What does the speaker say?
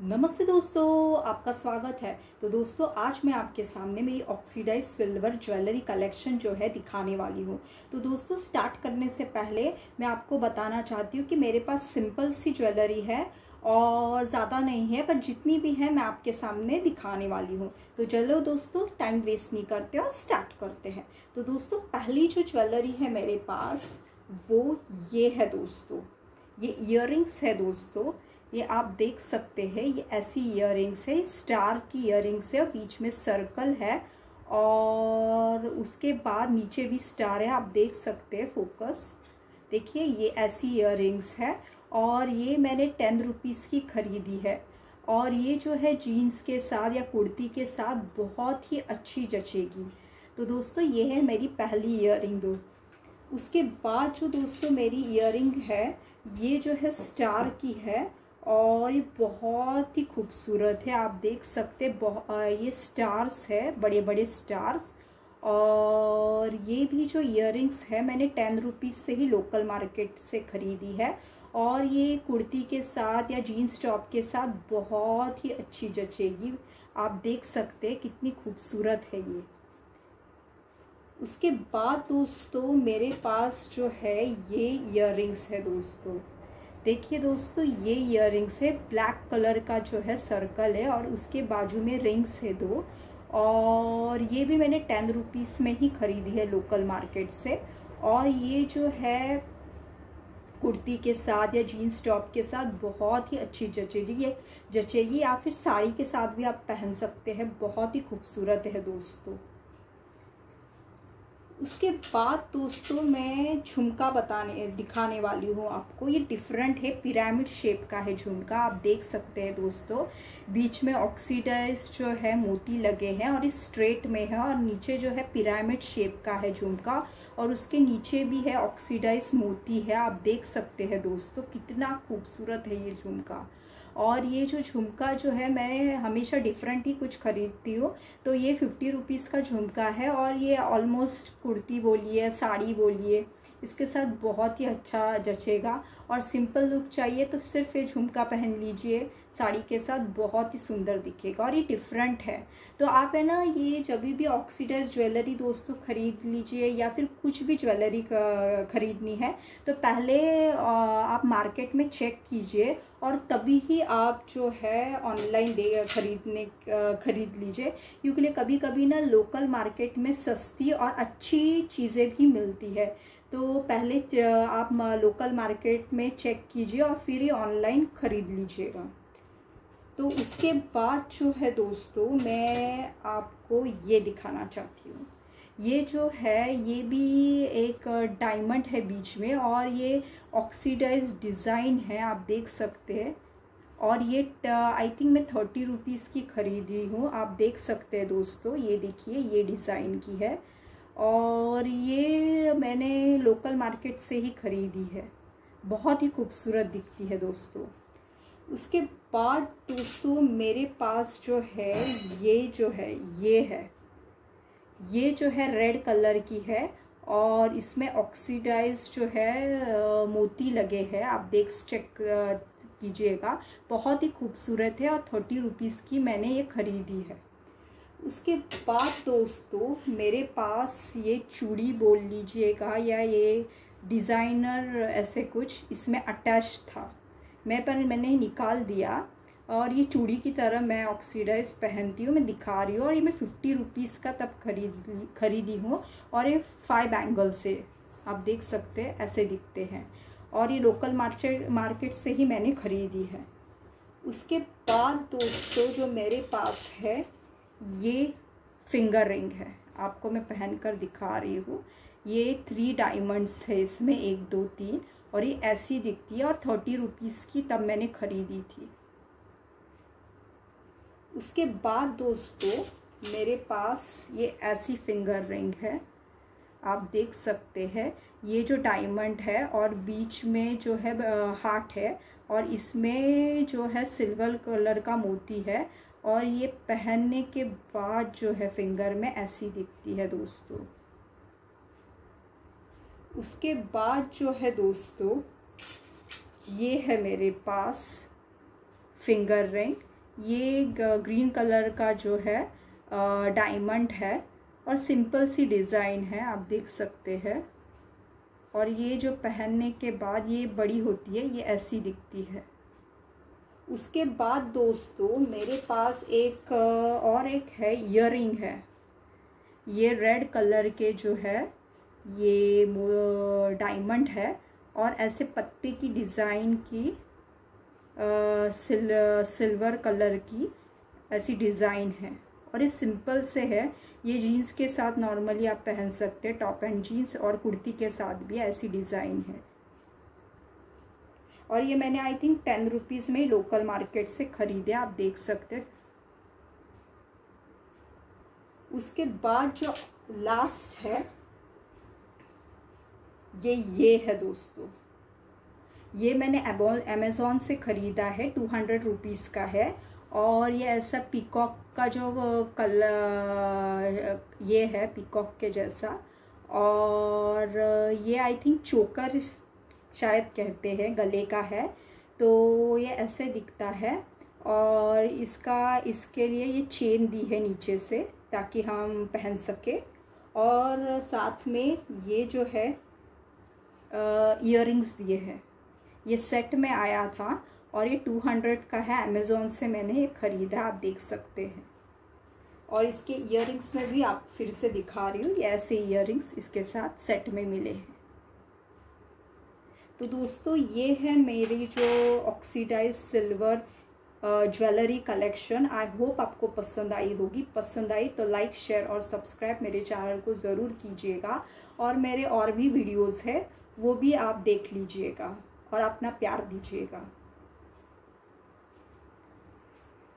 नमस्ते दोस्तों, आपका स्वागत है। तो दोस्तों, आज मैं आपके सामने मेरी ऑक्सीडाइज सिल्वर ज्वेलरी कलेक्शन जो है दिखाने वाली हूँ। तो दोस्तों स्टार्ट करने से पहले मैं आपको बताना चाहती हूँ कि मेरे पास सिंपल सी ज्वेलरी है और ज़्यादा नहीं है, पर जितनी भी है मैं आपके सामने दिखाने वाली हूँ। तो चलो दोस्तों टाइम वेस्ट नहीं करते और स्टार्ट करते हैं। तो दोस्तों, पहली जो ज्वेलरी है मेरे पास, वो ये है दोस्तों। ये इयर है दोस्तों। ये आप देख सकते हैं, ये ऐसी इयर है स्टार की इयर है और बीच में सर्कल है और उसके बाद नीचे भी स्टार है, आप देख सकते हैं फोकस देखिए, ये ऐसी इयर है और ये मैंने टेन रुपीज़ की ख़रीदी है और ये जो है जीन्स के साथ या कुर्ती के साथ बहुत ही अच्छी जचेगी। तो दोस्तों, ये है मेरी पहली इयर दो। उसके बाद जो दोस्तों मेरी इयर है, ये जो है स्टार की है और ये बहुत ही खूबसूरत है, आप देख सकते ये स्टार्स है बड़े बड़े स्टार्स और ये भी जो इयर है, मैंने टेन रुपीज़ से ही लोकल मार्केट से ख़रीदी है और ये कुर्ती के साथ या जीन्स टॉप के साथ बहुत ही अच्छी जचेगी। आप देख सकते हैं कितनी खूबसूरत है ये। उसके बाद दोस्तों, मेरे पास जो है ये इयर है दोस्तों। देखिए दोस्तों, ये इयर है। ब्लैक कलर का जो है सर्कल है और उसके बाजू में रिंग्स है दो। और ये भी मैंने टेन रुपीज़ में ही ख़रीदी है लोकल मार्केट से। और ये जो है कुर्ती के साथ या जीन्स टॉप के साथ बहुत ही अच्छी जचेगी। ये जचेगी या फिर साड़ी के साथ भी आप पहन सकते हैं। बहुत ही खूबसूरत है दोस्तों। उसके बाद दोस्तों मैं झुमका बताने, दिखाने वाली हूँ आपको। ये डिफरेंट है पिरामिड शेप का है झुमका, आप देख सकते हैं दोस्तों। बीच में ऑक्सीडाइज जो है, मोती लगे हैं और इस स्ट्रेट में है और नीचे जो है पिरामिड शेप का है झुमका और उसके नीचे भी है ऑक्सीडाइज मोती है। आप देख सकते हैं दोस्तों, कितना खूबसूरत है ये झुमका। और ये जो झुमका जो है, मैं हमेशा डिफरेंट ही कुछ खरीदती हूँ। तो ये फिफ्टी रुपीज़ का झुमका है और ये ऑलमोस्ट कुर्ती बोलिए, साड़ी बोलिए। इसके साथ बहुत ही अच्छा जचेगा। और सिंपल लुक चाहिए तो सिर्फ़ ये झुमका पहन लीजिए, साड़ी के साथ बहुत ही सुंदर दिखेगा और ये डिफरेंट है। तो आप है ना, ये जब भी ऑक्सीडाइज ज्वेलरी दोस्तों ख़रीद लीजिए या फिर कुछ भी ज्वेलरी ख़रीदनी है तो पहले आप मार्केट में चेक कीजिए और तभी ही आप जो है ऑनलाइन दे, खरीदने खरीद लीजिए। क्योंकि कभी कभी ना लोकल मार्केट में सस्ती और अच्छी चीज़ें भी मिलती है। तो पहले आप लोकल मार्केट में चेक कीजिए और फिर ये ऑनलाइन ख़रीद लीजिएगा। तो उसके बाद जो है दोस्तों, मैं आपको ये दिखाना चाहती हूँ। ये जो है, ये भी एक डायमंड है बीच में और ये ऑक्सीडाइज डिज़ाइन है, आप देख सकते हैं। और ये आई थिंक मैं थर्टी रुपीज़ की ख़रीदी हूँ, आप देख सकते हैं दोस्तों, ये देखिए, ये डिज़ाइन की है। और ये मैंने लोकल मार्केट से ही ख़रीदी है। बहुत ही खूबसूरत दिखती है दोस्तों। उसके बाद दोस्तों, मेरे पास जो है, ये जो है, ये है। ये जो है रेड कलर की है और इसमें ऑक्सीडाइज जो है मोती लगे हैं। आप देख चेक कीजिएगा। बहुत ही खूबसूरत है और थर्टी रुपीज़ की मैंने ये ख़रीदी है। उसके बाद दोस्तों, मेरे पास ये चूड़ी बोल लीजिएगा या ये डिज़ाइनर ऐसे कुछ, इसमें अटैच था। मैं पर, मैंने निकाल दिया और ये चूड़ी की तरह मैं ऑक्सीडाइज पहनती हूँ, मैं दिखा रही हूँ और ये मैं फिफ्टी रुपीज़ का तब खरीद, खरीदी हूँ और ये फाइव एंगल से आप देख सकते हैं, ऐसे दिखते हैं। और ये लोकल मार्केट मार्केट से ही मैंने ख़रीदी है। उसके बाद दोस्तों, जो मेरे पास है ये फिंगर रिंग है। आपको मैं पहन कर दिखा रही हूँ। ये थ्री डायमंड्स है इसमें, एक, दो, तीन, और ये ऐसी दिखती है और थर्टी रुपीज़ की तब मैंने ख़रीदी थी। उसके बाद दोस्तों, मेरे पास ये ऐसी फिंगर रिंग है। आप देख सकते हैं, ये जो डायमंड है और बीच में जो है हार्ट है और इसमें जो है सिल्वर कलर का मोती है और ये पहनने के बाद जो है फिंगर में ऐसी दिखती है दोस्तों। उसके बाद जो है दोस्तों, ये है मेरे पास फिंगर रिंग। ये ग्रीन कलर का जो है डायमंड है और सिंपल सी डिज़ाइन है, आप देख सकते हैं। और ये जो पहनने के बाद ये बड़ी होती है, ये ऐसी दिखती है। उसके बाद दोस्तों मेरे पास एक और एक है इयर है। ये रेड कलर के जो है ये डायमंड है और ऐसे पत्ते की डिज़ाइन की आ, सिल, सिल्वर कलर की ऐसी डिज़ाइन है। और ये सिंपल से है। ये जीन्स के साथ नॉर्मली आप पहन सकते हैं टॉप एंड जीन्स और कुर्ती के साथ भी ऐसी डिज़ाइन है। और ये मैंने आई थिंक टेन रुपीज़ में लोकल मार्केट से ख़रीदे, आप देख सकते उसके बाद जो लास्ट है, ये ये है दोस्तों। ये मैंने अमेज़ोन से ख़रीदा है टू हंड्रेड रुपीज़ का है। और ये ऐसा पीकॉक का जो कलर ये है पीकॉक के जैसा। और ये आई थिंक चोकर शायद कहते हैं, गले का है। तो ये ऐसे दिखता है और इसका, इसके लिए ये चेन दी है नीचे से ताकि हम पहन सके। और साथ में ये जो है इयर दिए हैं। ये सेट में आया था और ये टू हंड्रेड का है अमेज़ोन से मैंने ये ख़रीदा, आप देख सकते हैं। और इसके इयर में भी आप फिर से दिखा रही हूँ, ये ऐसे इयर इसके साथ सेट में मिले हैं। तो दोस्तों, ये है मेरी जो oxidise silver jewellery collection I hope आपको पसंद आई होगी। पसंद आई तो लाइक शेयर और सब्सक्राइब मेरे चैनल को ज़रूर कीजिएगा। और मेरे और भी वीडियोस है, वो भी आप देख लीजिएगा और अपना प्यार दीजिएगा।